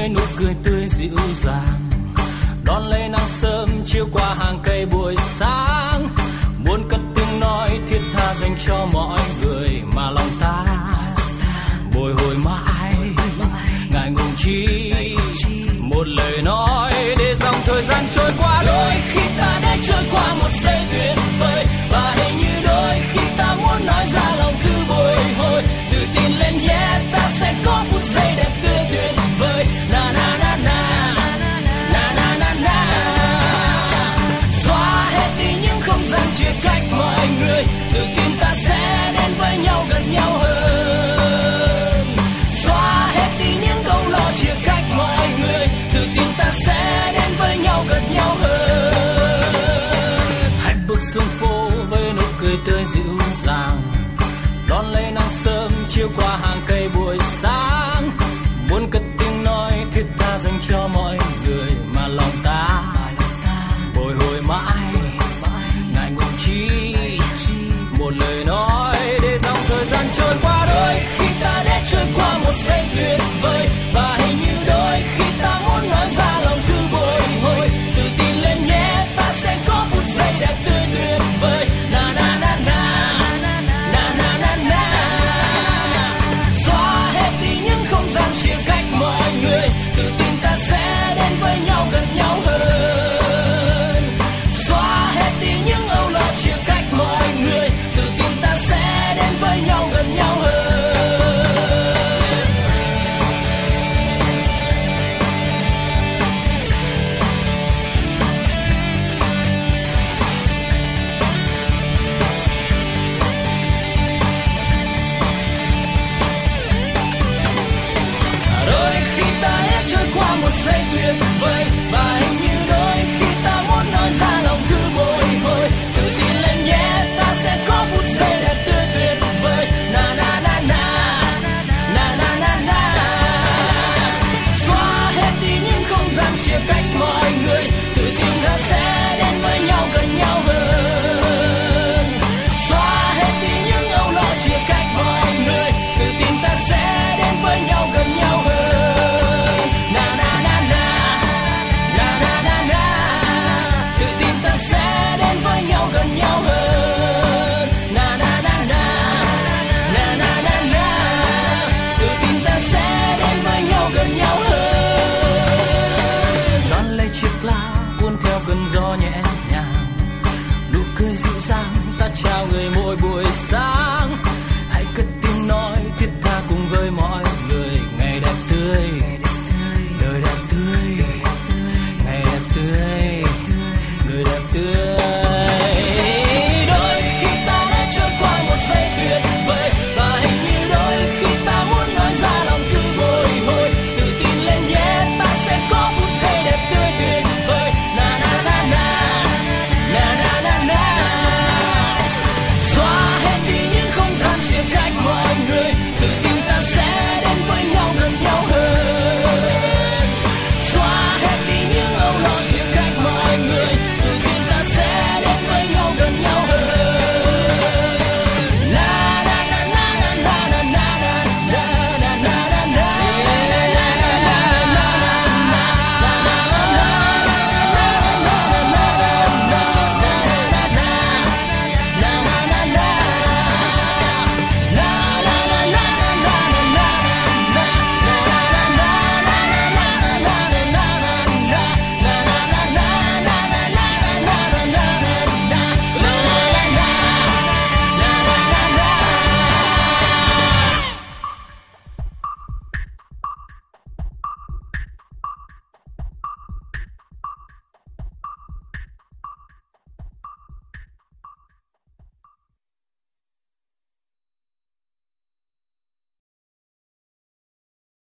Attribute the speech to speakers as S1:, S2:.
S1: với nụ cười tươi dịu dàng. Đón lấy nắng sớm chiếu qua hàng cây buổi sáng. Muốn cất tiếng nói thiết tha dành cho mọi người mà lòng ta bồi hồi mãi. Ngại ngùng chi một lời nói để dòng thời gian trôi qua. Đôi khi ta đã trôi qua một giây tuyệt vời, và hình như đôi khi ta muốn nói ra tươi tươi dịu dàng, đón lấy nắng sớm chiếu qua hàng cây buổi sáng. Muốn cất tiếng nói thiết tha dành cho mọi người mà lòng ta bồi hồi mãi. Ngại ngùng chi một lời nói để dòng thời gian trôi qua đôi khi ta đã trôi qua một giây tuyệt